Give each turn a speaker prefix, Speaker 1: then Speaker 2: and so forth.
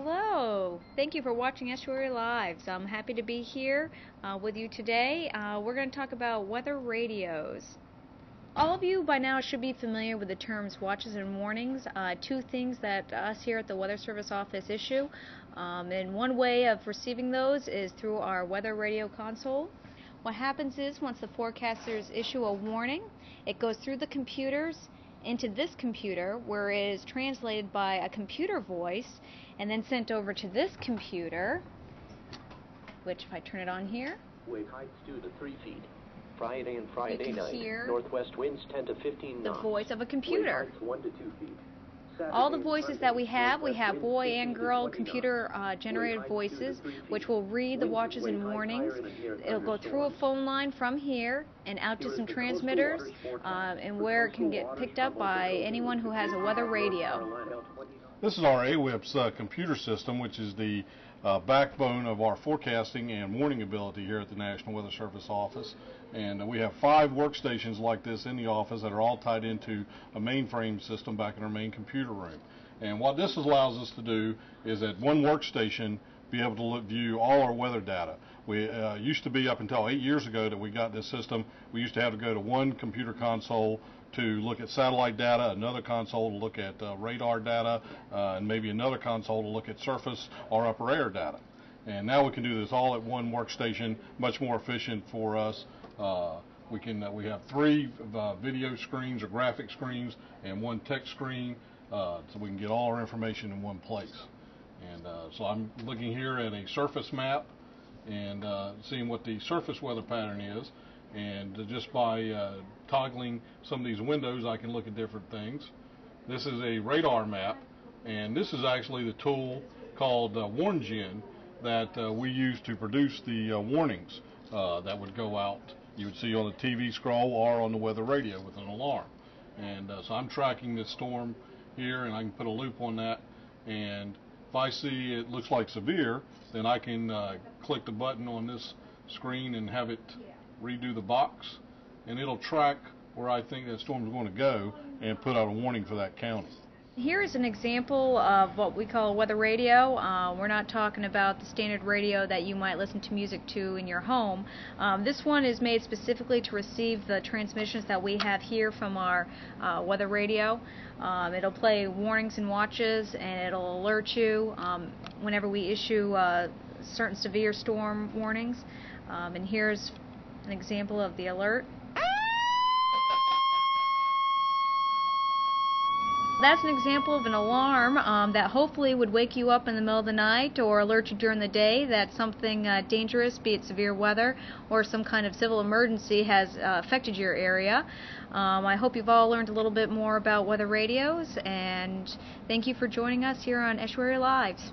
Speaker 1: Hello. Thank you for watching Estuary Lives. I'm happy to be here uh, with you today. Uh, we're going to talk about weather radios. All of you by now should be familiar with the terms watches and warnings, uh, two things that us here at the Weather Service office issue. Um, and one way of receiving those is through our weather radio console. What happens is once the forecasters issue a warning, it goes through the computers into this computer where it is translated by a computer voice and then sent over to this computer, which if I turn it on here,
Speaker 2: Wave heights 2 to 3 feet. Friday and Friday night. Northwest winds 10 to 15
Speaker 1: the
Speaker 2: knots.
Speaker 1: voice of a
Speaker 2: Wave
Speaker 1: computer.
Speaker 2: heights 1 to 2 feet.
Speaker 1: All the voices that we have, we have boy and girl computer uh, generated
Speaker 2: Wave heights 2 to
Speaker 1: voices, which will read the watches and warnings. It'll go through a phone line from here and out to some transmitters, uh, and where it can get picked up by anyone who has a weather radio.
Speaker 3: This is our AWIPS uh, computer system, which is the uh, backbone of our forecasting and warning ability here at the National Weather Service office. And uh, we have five workstations like this in the office that are all tied into a mainframe system back in our main computer room. And what this allows us to do is at one workstation be able to look, view all our weather data. We uh, used to be up until eight years ago that we got this system. We used to have to go to one computer console to look at satellite data, another console to look at uh, radar data, uh, and maybe another console to look at surface or upper air data. And now we can do this all at one workstation, much more efficient for us. Uh, we can uh, we have three uh, video screens or graphic screens and one text screen, so we can get all our information in one place. And so I'm looking here at a surface map and uh, seeing what the surface weather pattern is. And just by uh, toggling some of these windows, I can look at different things. This is a radar map, and this is actually the tool called uh, WarnGen that uh, we use to produce the uh, warnings uh, that would go out. You would see on the TV scroll or on the weather radio with an alarm. And so I'm tracking this storm here, and I can put a loop on that. And if I see it looks like severe, then I can uh, click the button on this screen and have it redo the box, and it'll track where I think that storm is going to go and put out a warning for that county.
Speaker 1: Here is an example of what we call weather radio. Uh, we're not talking about the standard radio that you might listen to music to in your home. Um, this one is made specifically to receive the transmissions that we have here from our uh, weather radio. Um, it'll play warnings and watches, and it'll alert you um, whenever we issue uh, certain severe storm warnings. Um, and here's an example of the alert. That's an example of an alarm um, that hopefully would wake you up in the middle of the night or alert you during the day that something uh, dangerous, be it severe weather or some kind of civil emergency, has uh, affected your area. Um, I hope you've all learned a little bit more about weather radios, and thank you for joining us here on Estuary Lives.